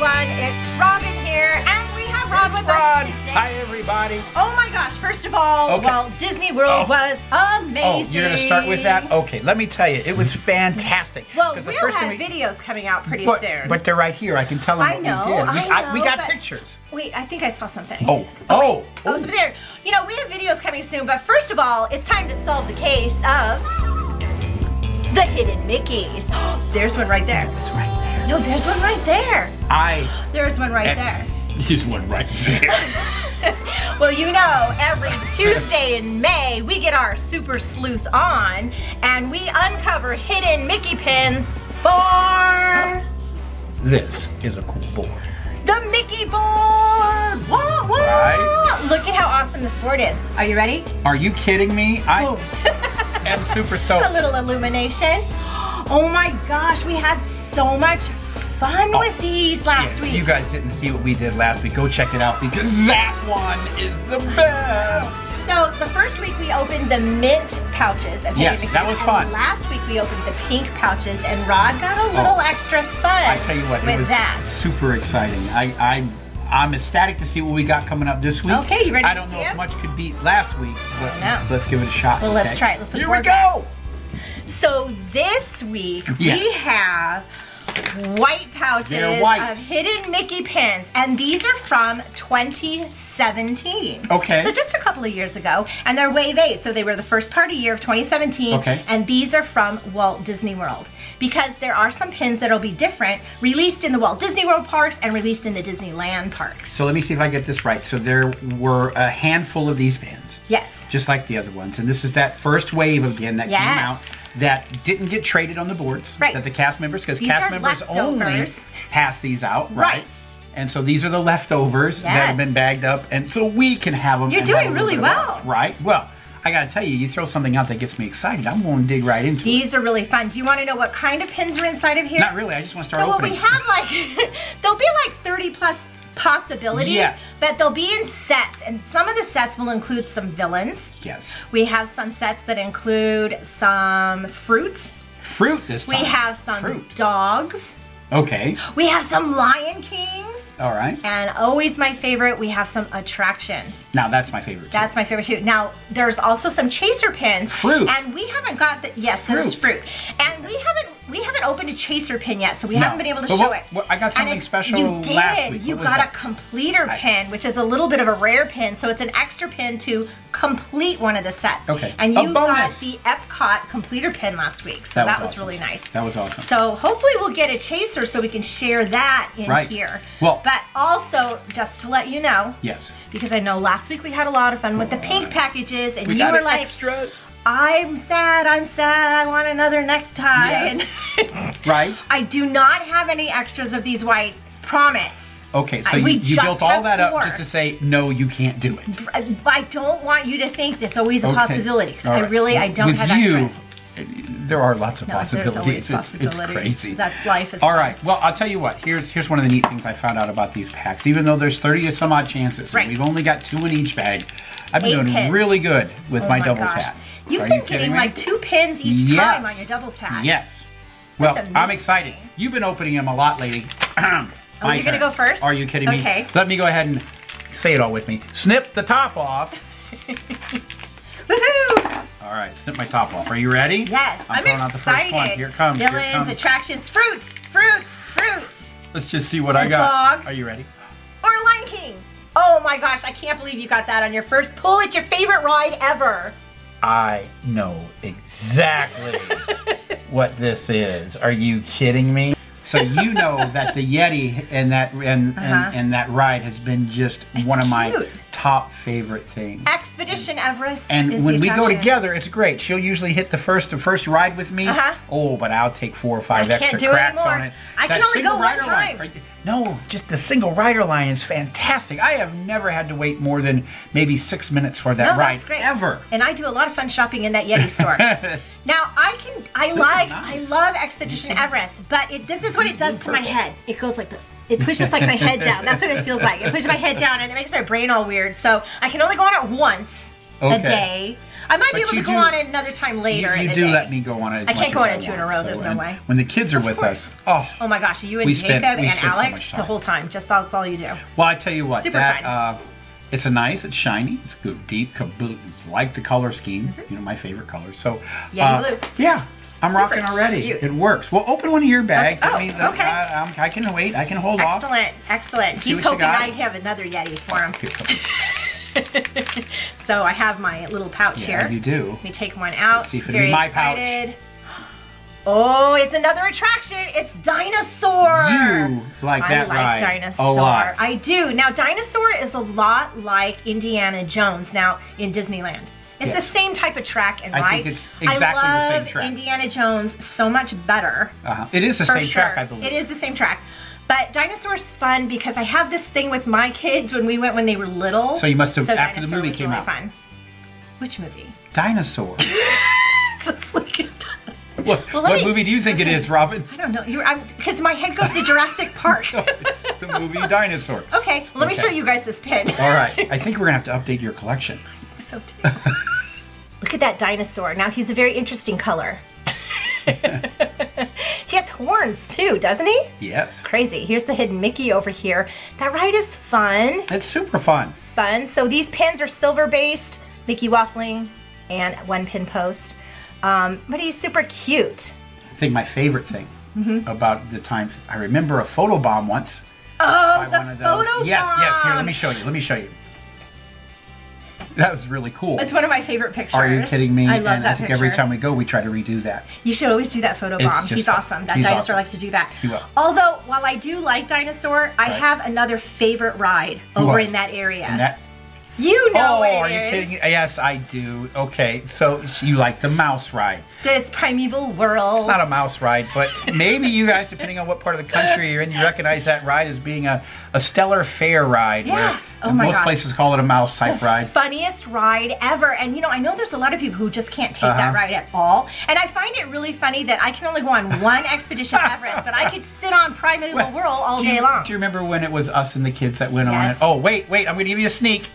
everyone. It's Robin here, and we have Rod with Rod. us today. Hi, everybody. Oh my gosh, first of all, Okay. well, Disney World Oh. was amazing. Oh, you're gonna start with that? Okay, let me tell you, it was fantastic. Well, we'll first have we- videos coming out pretty but, soon. but they're right here. I can tell them I what know, we did. We, I we got pictures. Wait, I think I saw something. Oh, oh, Oh, it's oh. there. You know, we have videos coming soon, but first of all, it's time to solve the case of the hidden Mickeys. There's one right there. It's right there. No, there's one right there. I. There's one right there. There's one right there. well, you know, every Tuesday in May, we get our Super Sleuth on and we uncover hidden Mickey pins for this is a cool board. the Mickey board. Wah. Right. Look at how awesome this board is. Are you ready? Are you kidding me? I am super stoked. a little illumination. Oh my gosh, we had so much fun Oh, with these last Yeah, week. You guys didn't see what we did last week. Go check it out because that one is the best. So the first week we opened the mint pouches. And Yes, that was fun. Last week we opened the pink pouches, and Rod got a little Oh. extra fun. I tell you what, it was that. super exciting. I, I, I'm ecstatic to see what we got coming up this week. Okay, you ready I don't know if much could beat last week, but know. let's give it a shot. Well, let's try it. Let's Here we board back. go. So this week Yeah. we have white pouches They're white. of hidden Mickey pins, and these are from 2017. Okay. So just a couple of years ago, and they're Wave A, so they were the first party year of 2017. Okay. And these are from Walt Disney World. Because there are some pins that'll be different, released in the Walt Disney World parks and released in the Disneyland parks. So let me see if I get this right. So there were a handful of these pins, Yes. just like the other ones, and this is that first wave again that Yes. came out that didn't get traded on the boards. Right. That the cast members, because cast members only pass these out, right? Right. And so these are the leftovers that have been bagged up, and so we can have them. You're doing really well. right? Well, I gotta tell you, you throw something out that gets me excited, I'm going to dig right into it. These are really fun. Do you want to know what kind of pins are inside of here? Not really. I just want to start So what we have like, there'll be like 30 plus possibilities, Yes. but they'll be in sets, and some of the sets will include some villains. yes. We have some sets that include some fruit. Fruit this We have some Fruit. dogs. Okay. We have some Lion Kings. All right. And always my favorite, we have some attractions. Now that's my favorite. too. That's my favorite too. Now, there's also some chaser pins. Fruit. And we haven't got the, yes, there's fruit. Fruit. And we haven't, we haven't opened a chaser pin yet, so we No. haven't been able to But show what- it. what- I got something it's- special You did. last week. You got that? a completer I- pin, which is a little bit of a rare pin. So it's an extra pin to complete one of the sets. Okay. And you got the Epcot completer pin last week. So that, was, awesome. really nice. That was awesome. So hopefully we'll get a chaser so we can share that in Right. here. Well- but also just to let you know, yes. because I know last week we had a lot of fun with the pink packages, and We you were like, extras. "I'm sad, I'm sad, I want another necktie." Yes. Right. I do not have any extras of these white. Promise. Okay. So I- you, we you just built all that up just to say no, you can't do it. I, I don't want you to think there's always a Okay. possibility. All I right. really, I don't have you, extras. Eh, There are lots of No, possibilities. It's- possibilities. It's, crazy. That life is All fun. right. Well, I'll tell you what. Here's here's one of the neat things I found out about these packs. Even though there's 30 some odd chances, Right. and we've only got two in each bag. I've been Eight doing pins. really good with Oh my, my doubles gosh. hat. You've Are been you getting me? like two pins each Yes. time on your doubles hat. Yes. Well, I'm excited. You've been opening them a lot lately. Oh, My you're gonna go first? Are you kidding me? Okay. Let me go ahead and say it all with me. Snip the top off. Woohoo! All right, snip my top off. Are you ready? Yes, I'm, I'm, throwing out the first excited. one. Here it comes. Here it comes. attractions, fruit, fruit, fruit, Let's just see what I got. dog. Are you ready? or Lion King. Oh my gosh, I can't believe you got that on your first pull. It's your favorite ride ever. I know exactly what this is. Are you kidding me? So you know that the Yeti and that and, Uh-huh. and, and that ride has been just one of my top favorite things. Expedition Everest. is And when we go together, it's great. She'll usually hit the first the first ride with me. Uh-huh. Oh, but I'll take four or five I can't extra do it cracks anymore. on it. I can only go one line- time. No, just the single rider line is fantastic. I have never had to wait more than maybe six minutes for that No, ride that's great. ever. And I do a lot of fun shopping in that Yeti store. now I can, I is like, nice. I love Expedition Everest, but it, this is what it does to my head. It goes like this. It pushes like my head down. That's what it feels like. It pushes my head down and it makes my brain all weird. So I can only go on it once. Okay. a day. I might be able to go do- on it another time later You, you do day. let me go on it. I can't go on it two in a row, there's no way. When the kids are with course. us, oh, Oh my gosh, you and Jacob spent- and spent so Alex the whole time. Just that's all you do. well, I tell you what, Super that fun. uh, it's a nice, it's shiny, it's good, deep, kaboot. Like the color scheme, you know my favorite color. So Yeti uh, blue. Yeah. I'm Super rocking already. cute. It works. Well, open one of your bags. Oh, I mean, okay. I, I can wait. I can hold off. Excellent, excellent. He's hoping? I have another Yeti for him. So I have my little pouch Yeah, here. you do. Let me take one out. Let's see if it'll Very be my pouch. excited. Oh, it's another attraction. It's Dinosaur. You like I that like ride Dinosaur. a lot. I do. Now, Dinosaur is a lot like Indiana Jones now in Disneyland. It's Yes. the same type of track and I ride. think it's exactly the I same love track. Indiana Jones so much better. Uh-huh. It is the same sure. track, I believe. It is the same track. But Dinosaur's fun because I have this thing with my kids when we went when they were little. So you must have- So after the movie came really out. Fun. Which movie? Dinosaur. Just like it. what Well, what me- movie do you think it is, Robin? I don't know. You're I'm because my head goes to Jurassic Park. the movie Dinosaur. okay, well, let me show you guys this pin. All right. I think we're gonna have to update your collection. so too. Look at that dinosaur. Now he's a very interesting color. Horns too, doesn't he? Yes. Crazy. Here's the hidden Mickey over here. That ride is fun. It's super fun. It's fun. So these pins are silver based, Mickey waffling, and one pin post. Um, but he's super cute. I think my favorite thing Mm-hmm. about the times I remember a photo bomb once Oh, by the one of those. photo yes, yes. Here, let me show you. Let me show you. That was really cool. It's one of my favorite pictures. Are you kidding me? I love and that I think picture. every time we go, we try to redo that. You should always do that photo bomb. He's fun. awesome. That He's dinosaur awesome. likes to do that. He will. Although, while I do like dinosaur, I Right. have another favorite ride over in that area. And that. You know oh, what are you is. kidding? Yes, I do. Okay, so you like the mouse ride? It's Primeval Whirl. It's not a mouse ride, but maybe you guys, depending on what part of the country you're in, you recognize that ride as being a, a stellar fair ride. Yeah. Where Oh my most gosh. places call it a mouse type ride. Funniest ride ever. And you know, I know there's a lot of people who just can't take Uh-huh. that ride at all. And I find it really funny that I can only go on one Expedition Everest, but I could sit on Primeval Well, World all do day you, long. Do you remember when it was us and the kids that went on it? Oh, wait, wait, I'm going to give you a sneak.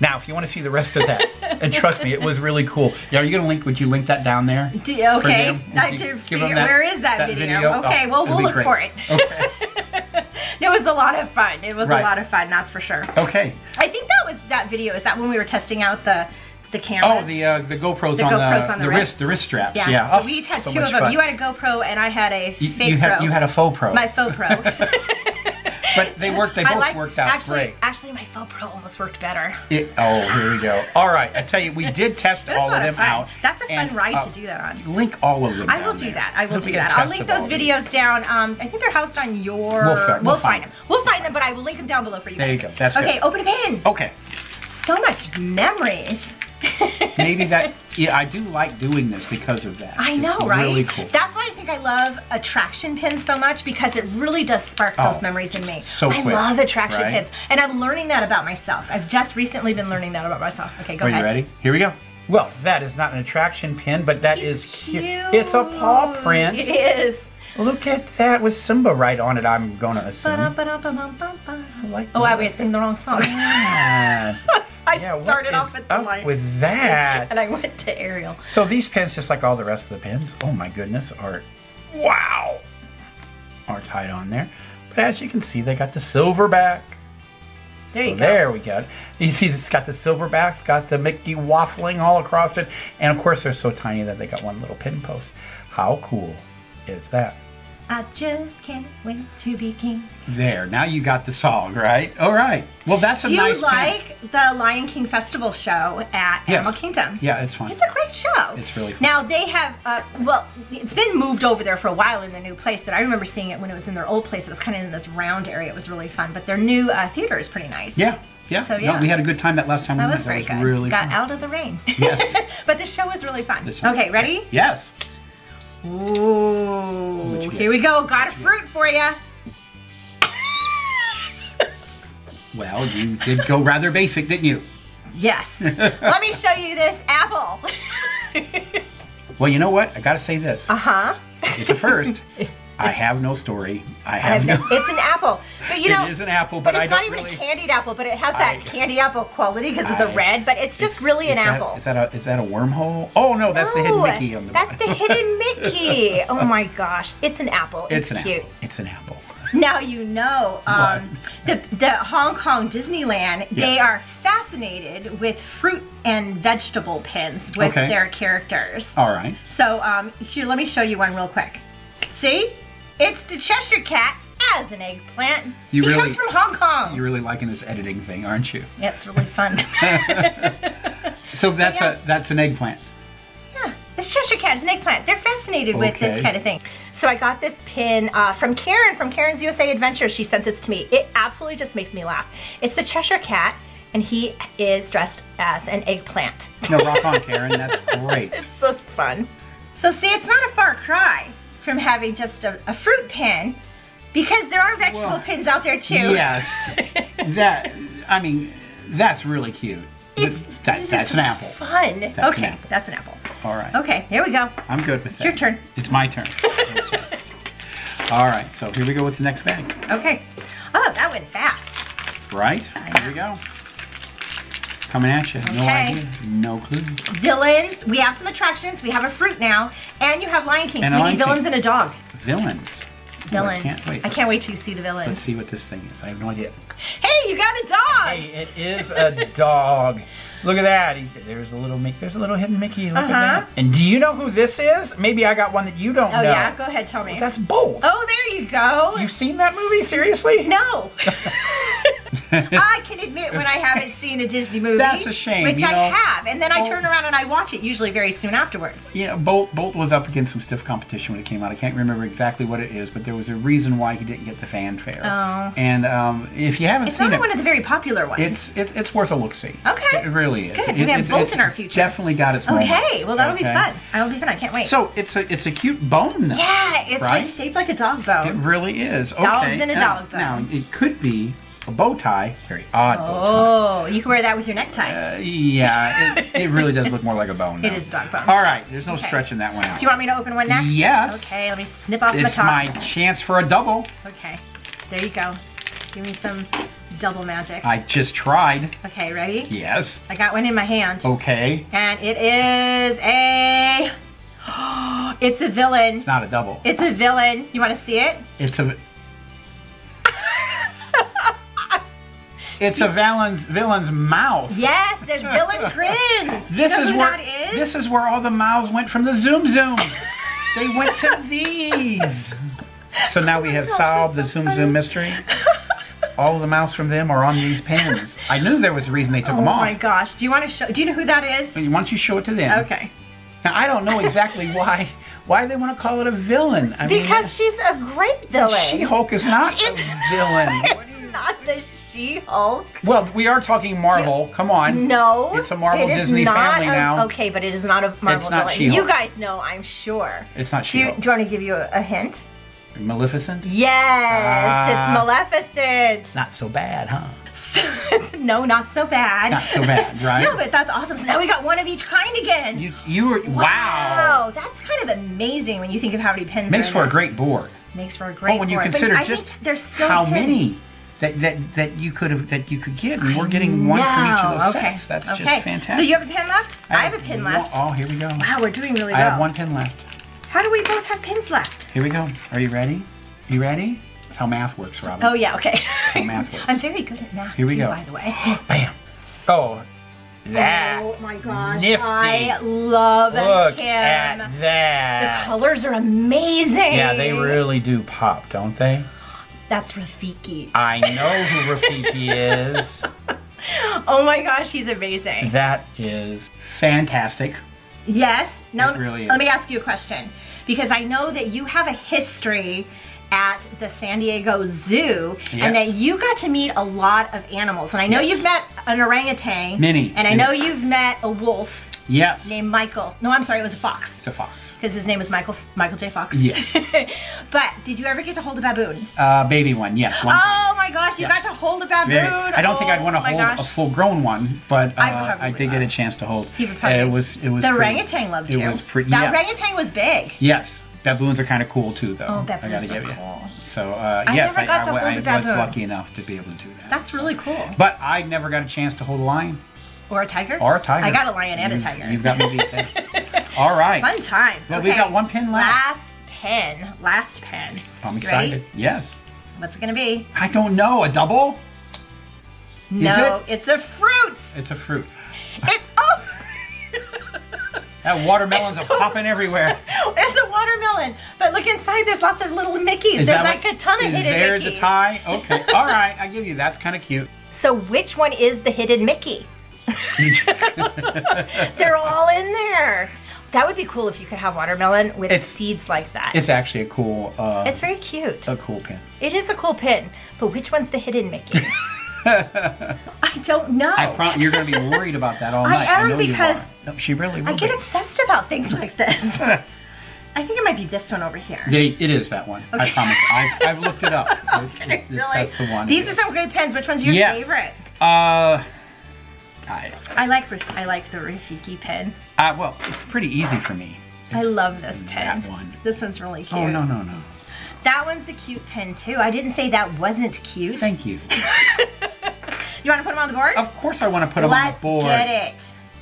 Now, if you want to see the rest of that, and trust me, it was really cool. Yeah, are you going to link? Would you link that down there? Do okay? I Would you to give figure that- where is that, that video? video? Oh, okay, Oh, well we'll look great. for it. Okay. it was a lot of fun. It was Right. a lot of fun, that's for sure. Okay. I think that was that video. Is that when we were testing out the the cameras? Oh, the uh, the GoPros, The on, GoPros the, on the the wrists. wrist the wrist straps. yeah. Yeah. So Oh, we each had so two of them. fun. You had a GoPro and I had a You, fake you had pro. you had a faux pro. my faux pro. but they worked. They both like- worked out actually, great. Actually, my faux pro almost worked better. It, oh, here we go. All right, I tell you, we did test all of them fun. out. That's a fun and, ride uh, to do that on. Link all of them. I will do there. that. I will We'll do that. I'll link those videos down. Um, I think they're housed on your. We'll fi- we'll find them. them. We'll find them, but I will link them down below for you There guys. you go. That's okay. good. Open a pin. Okay, So much memories. maybe that. Yeah, I do like doing this because of that. I It's know, right? Really cool. That's why I think I love attraction pins so much because it really does spark Oh, those memories in me. so I quick, love attraction right? pins, and I'm learning that about myself. I've just recently been learning that about myself. Okay, go Are ahead. Are you ready? Here we go. Well, that is not an attraction pin, but that is Cute. It's a paw print. It is. Look at that with Simba right on it. I'm gonna assume. Ba-da-ba-da-ba-bum-bum-bum. I like Oh, I was singing the wrong song. Man. I Yeah, started off with the up line. with that? and I went to Ariel. So these pins, just like all the rest of the pins, oh my goodness, are wow, are tied on there. But as you can see, they got the silver back. There you So go. there we go. You see, it's got the silver back, it's got the Mickey waffling all across it, and of course, they're so tiny that they got one little pin post. How cool is that? I just can't wait to be king. There, now you got the song, right? All right. Well, that's a Do you nice pin. like the Lion King Festival show at Yes. Animal Kingdom? Yeah, it's fun. It's a great show. It's really fun. Now they have, uh, well, it's been moved over there for a while in the new place, but I remember seeing it when it was in their old place. It was kind of in this round area. It was really fun. But their new uh, theater is pretty nice. Yeah, yeah. So, No, yeah. we had a good time that last time we That went. was very good. really Got fun. out of the rain. Yes. but the show was really fun. Okay, ready? Yes. Ooh, here we go. Got a fruit for you. Well, you did go rather basic, didn't you? Yes. Let me show you this apple. Well, you know what? I got to say this. uh huh. It's a first. I have no story. I I have have no. no- it's an apple, but you know. it is an apple, But but, I it's don't even really. a candied apple, but it has that I- candy apple quality because of the red. But it's just really an that- apple. Is that a is that a wormhole? Oh no, that's the hidden Mickey on the. That's the hidden Mickey. Oh my gosh, it's an apple. It's It's, an cute. apple. It's an apple. Now you know um, the the Hong Kong Disneyland. They are fascinated with fruit and vegetable pins with Okay. their characters. All right. So um, here, let me show you one real quick. See, it's the Cheshire Cat as an eggplant. You he really- comes from Hong Kong. You're really liking this editing thing, aren't you? Yeah, it's really fun. So that's yeah. a that's an eggplant. Yeah, it's Cheshire Cat. It's an eggplant. They're fascinated with this kind of thing. So I got this pin uh, from Karen from Karen's USA Adventures. She sent this to me. It absolutely just makes me laugh. It's the Cheshire Cat, and he is dressed as an eggplant. No, rock on, Karen. That's great. It's so fun. So see, it's not a far cry from having just a, a fruit pin, because there are vegetable Well, pins out there too. Yes. That I mean, that's really cute. It's, That- that's an apple. Fun. an okay, apple. that's an apple. All right. Okay, here we go. I'm good with that. your turn. It's my turn. Okay. All right. So here we go with the next bag. Okay. Oh, that went fast. Right. Here we go. Coming at you. No Okay. idea. No clue. Villains. We have some attractions. We have a fruit now, and you have Lion King. And so a we Lion need villains King. and a dog. Villains. Villains. I can't wait. I can't wait to see the villains. Let's see what this thing is. I have no idea. Hey, you got a dog. Hey, it is a dog. Look at that. There's a little Mickey. There's a little hidden Mickey. Look Uh-huh. at that. And do you know who this is? Maybe I got one that you don't Oh know. Oh yeah, go ahead, tell me. That's Bolt. Oh, there you go. You've seen that movie? Seriously? No. I can admit when I haven't seen a Disney movie. That's a shame, Which I know. have. And then I Oh. turn around and I watch it, usually very soon afterwards. You know, Bolt Bolt was up against some stiff competition when it came out. I can't remember exactly what it is, but there was a reason why he didn't get the fanfare. Oh. And um, if you haven't It's seen not one of the very popular ones. it's it, it's worth a look see. Okay. It really is. Good. It- We have it's- Bolt in our future. Definitely got its moment. okay, well that'll be fun. That'll be fun. I can't wait. So it's a it's a cute bone though. yeah, it's Right? like shaped like a dog bone. It really is. Okay. Dogs in a now, dog bone. Now it could be a bow tie. Very odd Oh, you can wear that with your necktie. Uh, yeah, it, it really does look more like a bone. It now. is dog bone. All right, there's no Okay. stretching that one out. Do you want me to open one next? Yes. Okay, let me snip off my it's top. my chance for a double. Okay, there you go. Give me some double magic. I just tried. Okay, ready? Yes. I got one in my hand. Okay. And it is a. It's a villain. It's not a double. It's a villain. You want to see it? It's a. It's a villain's villain's mouth. Yes, there's villain grins. Do you This know is who where that is? this is where all the mouths went from the Tsum Tsum. they went to these. So now we oh have gosh, solved the Tsum. Tsum mystery. All the mouths from them are on these pins. I knew there was a reason they took Oh them off. Oh my gosh. Do you want to show? Do you know who that is? Why don't you show it to them? Okay. Now I don't know exactly why why they want to call it a villain. I mean, Because she's a great villain. She-Hulk is not It's- a villain. It's not the She-Hulk. Well, we are talking Marvel. Come on. No. It's a Marvel it is Disney not family a- now. Okay, but it is not a Marvel It's not. She-Hulk. You guys know, I'm sure. It's not Do you, She-Hulk. do you want to give you a, a hint? Maleficent? Yes, Ah. it's Maleficent. Not so bad, huh? no, not so bad. Not so bad, right? No, but that's awesome. So now we got one of each kind again. You you were wow. That's kind of amazing when you think of how many pins. Makes for a great board. Makes for a great. But when you board. But consider I just think there's still how pins. many that, that that you could have that you could get, and we're getting one from each of those okay. sets. That's okay. just fantastic. So you have a pin left? I, have a pin left. Oh, here we go. Wow, we're doing really I well. I have one pin left. How do we both have pins left? Here we go. Are you ready? You ready? That's how math works, Robin. Oh yeah, okay. how math works. I'm very good at math Here we too, go. by the way. Bam. Oh, that. Oh my gosh. Nifty. I love Look him. at The colors are amazing. Yeah, they really do pop, don't they? That's Rafiki. I know who Rafiki is. Oh my gosh, he's amazing. That is fantastic. Yes. Now really let me ask you a question. Because I know that you have a history at the San Diego Zoo Yes. and that you got to meet a lot of animals. And I know Yes. you've met an orangutan. Many, And I many. know you've met a wolf Yes. named Michael. No, I'm sorry, it was a fox. It's a fox. Because his name is Michael Michael J. Fox. Yes. but did you ever get to hold a baboon? Uh, baby one, yes. One time. Oh my gosh, you Yeah. got to hold a baboon. Very- I don't think I'd want to Oh hold gosh. a full-grown one, but uh, I I, did get a chance to hold. He would probably- it was it was The pretty- orangutan loved it you. was pretty. That yes. orangutan was big. Yes, Baboons are kind of cool too, though. Oh, I gotta baboons are give you. cool. So uh, I yes, never got to I, hold a I was lucky enough to be able to do that. That's really cool. But I never got a chance to hold a lion Or a tiger? or a tiger. I got a lion and a tiger. You've got me beat there. All right. Fun time. Well, we've got one pin left. Last pen. Last pen. I'm You excited. ready? Yes. What's it gonna be? I don't know. A double? no, it's a fruit. It's a fruit. It's oh. That watermelons are popping everywhere. it's a watermelon. But look inside. There's lots of little Mickeys. Is there's like what- a ton of is hidden there Mickeys. the tie? Okay. All right. I give you. That's kind of cute. So which one is the hidden Mickey? They're all in there. That would be cool if you could have watermelon with It's- seeds like that. it's actually a cool. Uh, It's very cute. a cool pin. It is a cool pin, but which one's the hidden Mickey? I I don't know. I prom- you're going to be worried about that all I night. am know you because. No, she really. I get be. obsessed about things like this. I think it might be this one over here. It it is that one. I promise. I've, I've looked it up. Okay, It's- really? That's the one. These are some great pens. Which one's your Yes. favorite? Uh, I, I like I like the Rafiki pen. uh, well, it's pretty easy for me. I love this pen. That one. This one's really cute. Oh no no no! That one's a cute pen too. I didn't say that wasn't cute. Thank you. you want to put them on the board? Of course, I want to put them on Let's the board. get it.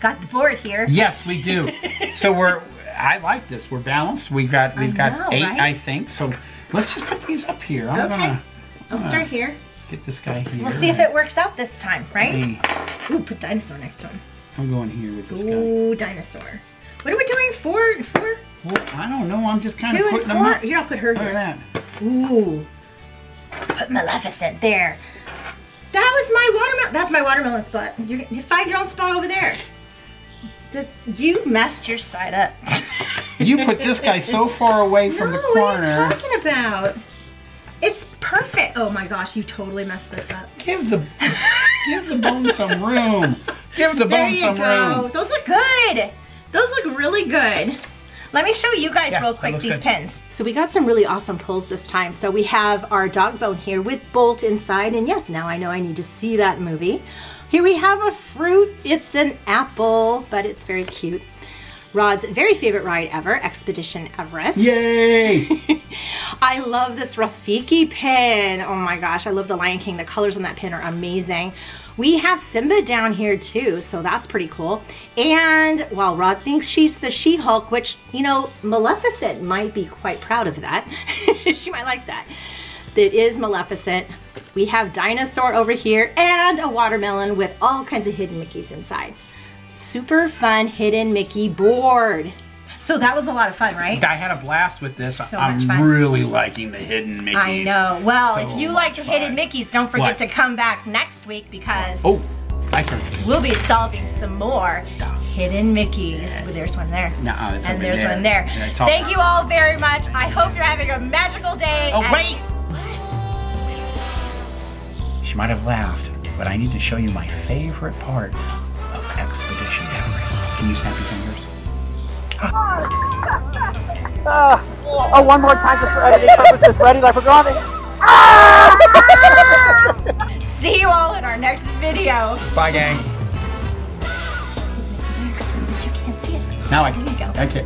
Got the board here. Yes, we do. so we're. I like this. We're balanced. We've got we've I got eight, right? I think. So let's just put these up here. I'm Okay. gonna I'll start here. get this guy here. We'll see if it works out this time, right? Ooh, put dinosaur next to him. I'm going here with this guy. Ooh, dinosaur. What are we doing? Four and four? Well, I don't know. I'm just kind Two of and putting them four? up. Here, I'll put her Look here. at that. Ooh. Put Maleficent there. That was my watermelon. That's my watermelon spot. You, you find your own spot over there. Did- You messed your side up. You put this guy so far away from no, the corner. What are you talking about? It's perfect. Oh my gosh, you totally messed this up. Give the give the bone some room. Give the There bone you some go. room. Those look good. Those look really good. Let me show you guys Yeah, real quick these good. pens. So we got some really awesome pulls this time. So we have our dog bone here with Bolt inside. And yes, now I know I need to see that movie. Here we have a fruit. It's an apple, but it's very cute. Rod's very favorite ride ever, Expedition Everest. Yay! I love this Rafiki pin. Oh my gosh, I love the Lion King. The colors on that pin are amazing. We have Simba down here too, so that's pretty cool. And while Rod thinks she's the She-Hulk, which, you know, Maleficent might be quite proud of that. she might like that. That is Maleficent. We have Dinosaur over here and a watermelon with all kinds of hidden Mickeys inside. Super fun hidden Mickey board. So that was a lot of fun, right? I had a blast with this. So I'm much fun. really liking the hidden Mickeys. I know. Well, So if you like the much hidden. Mickeys, don't forget What? to come back next week because Oh, I can. we'll be solving some more hidden Mickeys. Ooh, there's one there. Nuh-uh, it's and there's there. one there. Yeah, it's all- Thank you all very much. I hope you're having a magical day. Oh and- wait! She might have laughed, but I need to show you my favorite part of Expedition Everest. Can you snap your fingers? Uh, oh, one more time just for editing purposes. Ready like we're going. See you all in our next video. Bye, gang. But you can't see it. Now I There you go. Okay.